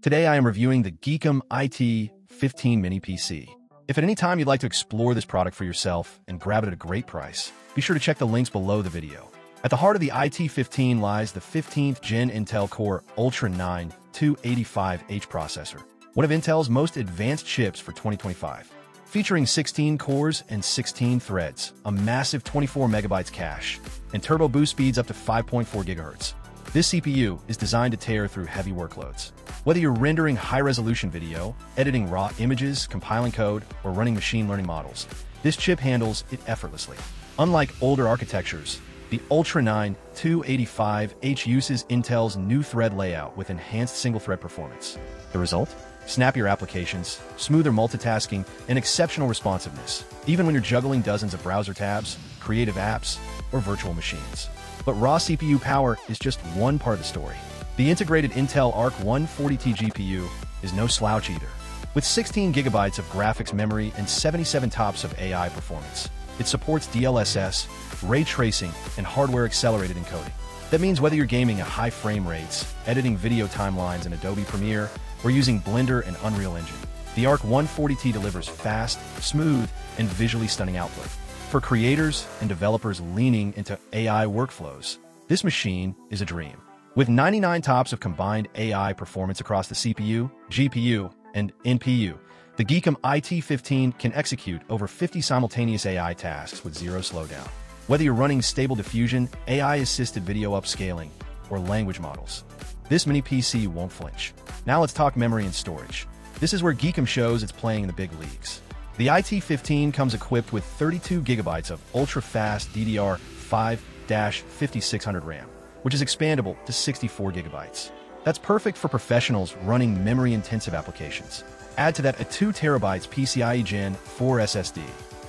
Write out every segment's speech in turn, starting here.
Today I am reviewing the Geekom IT15 Mini PC. If at any time you'd like to explore this product for yourself and grab it at a great price, be sure to check the links below the video. At the heart of the IT15 lies the 15th Gen Intel Core Ultra 9 285H processor, one of Intel's most advanced chips for 2025. Featuring 16 cores and 16 threads, a massive 24 megabytes cache, and turbo boost speeds up to 5.4 gigahertz. This CPU is designed to tear through heavy workloads. Whether you're rendering high-resolution video, editing raw images, compiling code, or running machine learning models, this chip handles it effortlessly. Unlike older architectures, the Ultra 9 285H uses Intel's new thread layout with enhanced single-thread performance. The result? snappier applications, smoother multitasking, and exceptional responsiveness, even when you're juggling dozens of browser tabs, creative apps, or virtual machines. But raw CPU power is just one part of the story. The integrated Intel Arc 140T GPU is no slouch either. With 16 gigabytes of graphics memory and 77 TOPS of AI performance, it supports DLSS, ray tracing, and hardware-accelerated encoding. That means whether you're gaming at high frame rates, editing video timelines in Adobe Premiere, or using Blender and Unreal Engine, the ARC 140T delivers fast, smooth, and visually stunning output. For creators and developers leaning into AI workflows, this machine is a dream. With 99 TOPS of combined AI performance across the CPU, GPU, and NPU, the Geekom IT15 can execute over 50 simultaneous AI tasks with zero slowdown. Whether you're running Stable Diffusion, AI-assisted video upscaling, or language models, this mini PC won't flinch. Now let's talk memory and storage. This is where Geekom shows it's playing in the big leagues. The IT15 comes equipped with 32 gigabytes of ultra-fast DDR5-5600 RAM, which is expandable to 64 gigabytes. That's perfect for professionals running memory-intensive applications. Add to that a 2 terabytes PCIe Gen 4 SSD,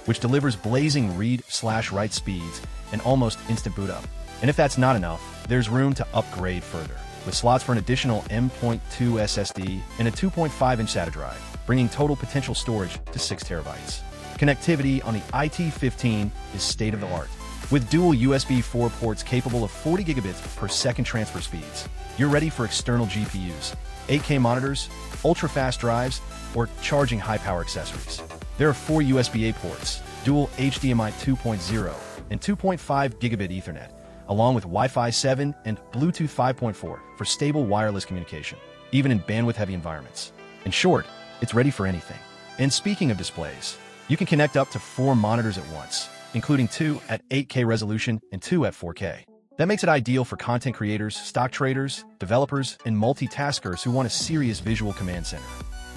which delivers blazing read-slash-write speeds and almost instant boot up. And if that's not enough, there's room to upgrade further, with slots for an additional M.2 SSD and a 2.5-inch SATA drive, bringing total potential storage to 6 terabytes. Connectivity on the IT15 is state-of-the-art, with dual USB 4 ports capable of 40 gigabits per second transfer speeds. You're ready for external GPUs, 8K monitors, ultra-fast drives, or charging high-power accessories. There are four USB-A ports, dual HDMI 2.0, and 2.5 gigabit Ethernet, along with Wi-Fi 7 and Bluetooth 5.4 for stable wireless communication, even in bandwidth-heavy environments. In short, it's ready for anything. And speaking of displays, you can connect up to four monitors at once, including two at 8K resolution and two at 4K. That makes it ideal for content creators, stock traders, developers, and multitaskers who want a serious visual command center.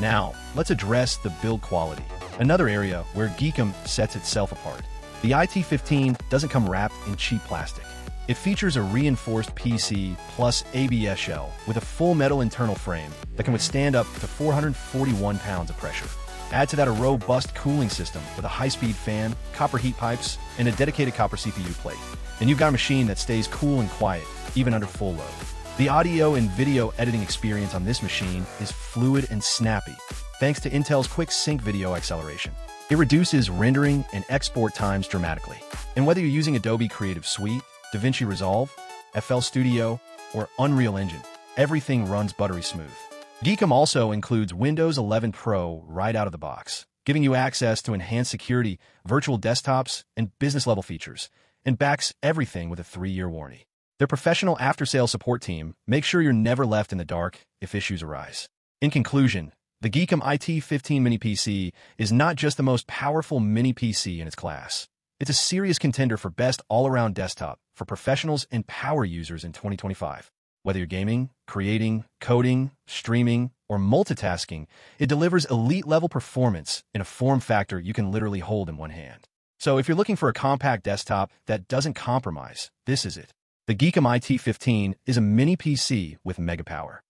Now, let's address the build quality. Another area where Geekom sets itself apart. The IT15 doesn't come wrapped in cheap plastic. It features a reinforced PC plus ABS shell with a full metal internal frame that can withstand up to 441 pounds of pressure. Add to that a robust cooling system with a high-speed fan, copper heat pipes, and a dedicated copper CPU plate. And you've got a machine that stays cool and quiet, even under full load. The audio and video editing experience on this machine is fluid and snappy, thanks to Intel's Quick Sync video acceleration. It reduces rendering and export times dramatically. And whether you're using Adobe Creative Suite, DaVinci Resolve, FL Studio, or Unreal Engine, everything runs buttery smooth. Geekom also includes Windows 11 Pro right out of the box, giving you access to enhanced security, virtual desktops, and business-level features, and backs everything with a three-year warranty. Their professional after-sales support team makes sure you're never left in the dark if issues arise. In conclusion, the Geekom IT15 Mini PC is not just the most powerful mini PC in its class. It's a serious contender for best all-around desktop for professionals and power users in 2025. Whether you're gaming, creating, coding, streaming, or multitasking, it delivers elite-level performance in a form factor you can literally hold in one hand. So if you're looking for a compact desktop that doesn't compromise, this is it. The Geekom IT15 is a mini PC with mega power.